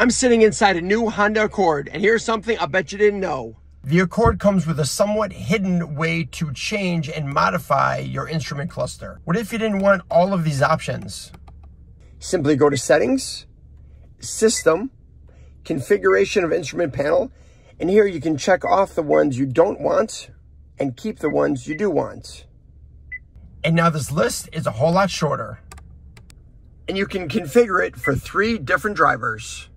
I'm sitting inside a new Honda Accord, and here's something I bet you didn't know. The Accord comes with a somewhat hidden way to change and modify your instrument cluster. What if you didn't want all of these options? Simply go to Settings, System, Configuration of Instrument Panel, and here you can check off the ones you don't want and keep the ones you do want. And now this list is a whole lot shorter. And you can configure it for three different drivers.